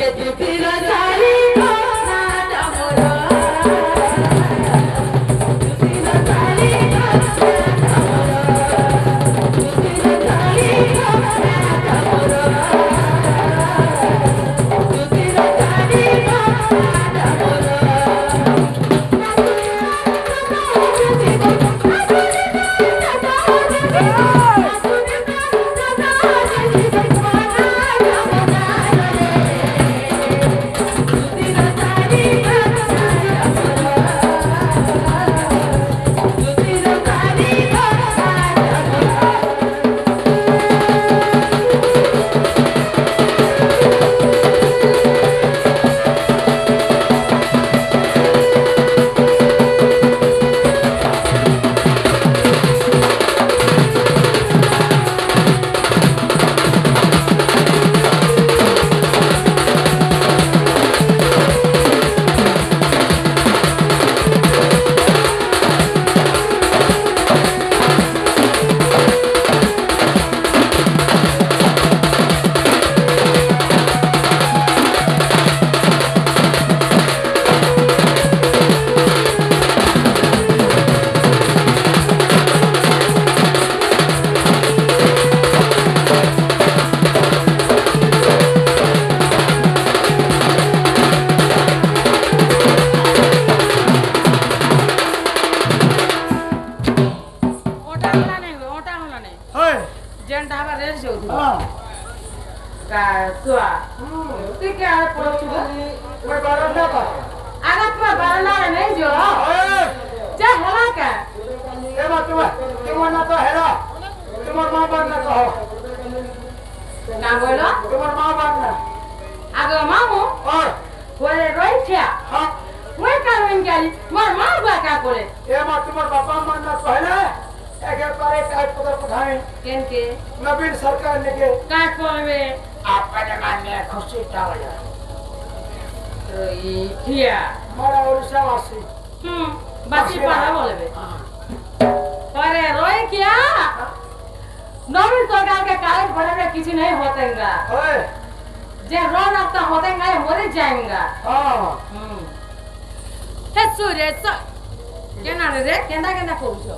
Yeah! ଯେନ୍ଟା ହେବା rest ଯାଉଥିବ ଆରେ ତୁମେ ବାରଣ୍ଡାରେ ନେଇ ଯାଅ ଯେ ହେଲା କା ତୁମର ନା ତ ହେଲା ତୁମର ମା ବାପ ନା କହ ନା କହିଲ ତୁମର ମା ବାପ ନା ଆଗ ମାମୁ ଘରେ ରହିଛିଆ ମୁଇଁ କାମ କେଲି ମୋର ମା ବାପା କା କଲେ ଏ ମା ତୁମର ବାପା ମା ନା କହିଲେ हाँ ওই কারণ গেলি মোর মা বা কা করে ए मां तुम्हार बापा मन ना पहले एक एक बार एक काट पकड़ उठाए কেনকে नवीन सरकार ने के কাট করবে आपका जमाने खुशी टावला ওই ঠিয়া हमारा उड़ीसा वासी হুম বাসি পাড়া বলবে अरे रोए क्या नवीन सरकार के कारण बड़े बड़े किसी नहीं होतेगा ओए जे रो रखता होतेगा ये मर जाएगा हां हम्म हे सूर्य स केना रे रे केंदा केंदा कहउछो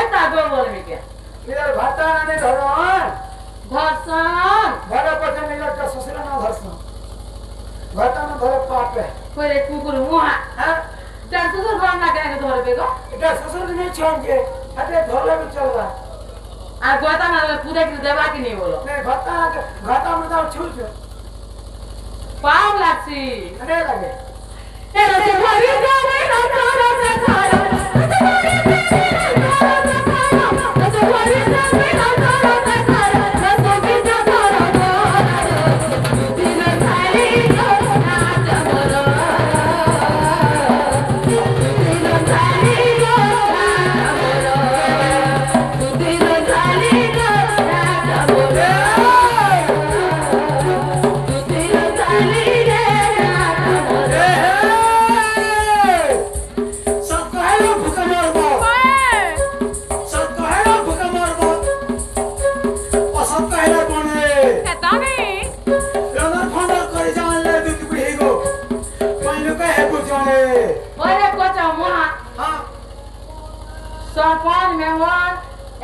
ಎಂತ ನಿಮಗೆ ಇದರ ಭರ್ತಾನೇ ಭಗವಾನ್ भरसन भरप जने लटका ससुरा ना भरसन भरता ना भरप पाप है। कोई एक कुकुर मुहा। हाँ? डर ससुर भर ना करे तो भरबे को? डर ससुर ने छोड़ के अरे धोले में चल रहा आ गोता ना पूरा की देवा की नहीं बोलो। नहीं भरता घाटा में तो जाओ छूट पाप लागसी अरे लगे। ए रसे भरी जा रे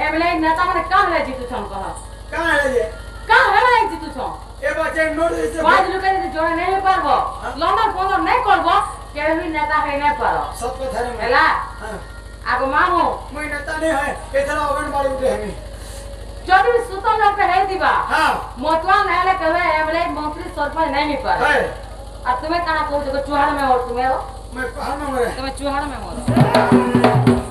এমলে না তাহলে কাহলে জিতু ছন কহ কাহলে যে কাহলে মানে জিতু ছন এ বাচ্চা নোট হইছে পাঁচ লোকের জোড়া নাই পারবো লম্বা পলম নাই করবো কেবি নেতা হই নাই পারো সব কথা রে মেলা আগো মামু মই নেতা নাই হয় এতরা অগন বাড়ি উঠে আমি যদি সুতম লোকে হই দিবা হ্যাঁ মতলা না হলে কবে এমলে মন্ত্রী সরপঞ্চ নাই নি পারো আর তুমি কানা কইছো চুহাড় মে ওর তুমি मैं कहा ना मरे तो मैं चूहाड़ में मरो